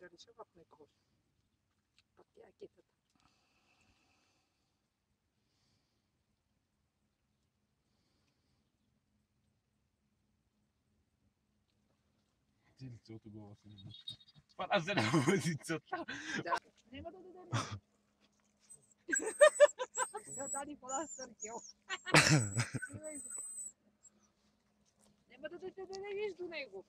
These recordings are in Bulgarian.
Дальше ватный кожа. Под яки-то там. тельцо у голос не будет. Спадаться на тельцо. Да. Няма да дадем. Да, Дани пода съркел. Няма да те дадеш до него.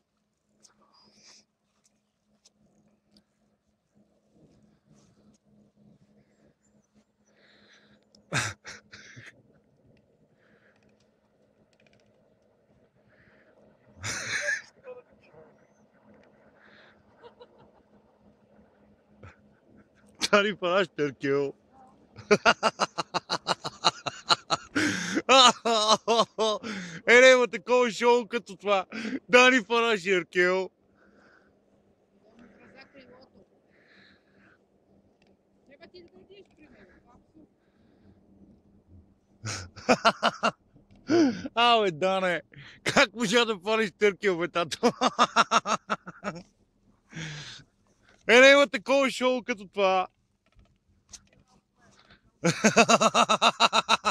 Дани Панаш Теркел. Е, няма такова шоу като това. Дани Панаш Теркел. Он каза крилото. Треба ти да дадеш при него. Абсолютно. Абе, Дане, как можа да паниш Теркел, бе, тато? Е, няма такова шоу като това.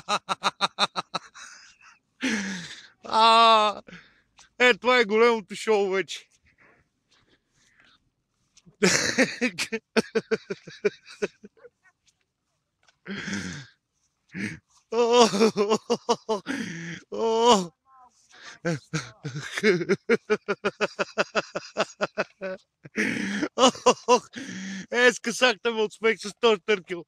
А, е, това е големото шоу вече. О, о, о, Е, скъсахте ме от смех с този търкел.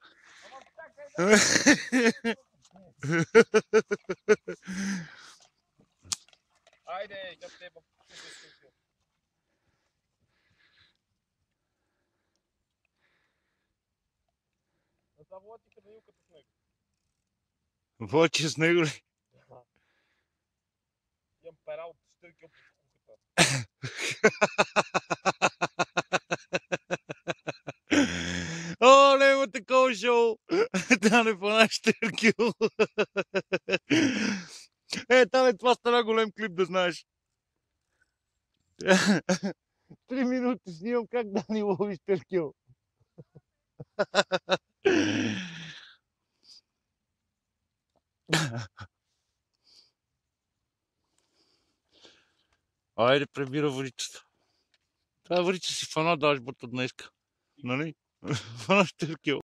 Айде, я тебе. Това води къде юката с него. Вочи с него ли? Имам пера от штърки от кухата. О, няма такова шоу. Да не понаш търкел. Е, там е това стана голем клип, да знаеш. Три минути снимам как да ни ловиш търкел. Айде, пребира водичата. Това водича си фана дашборта днеска. Нали? Фана търкел.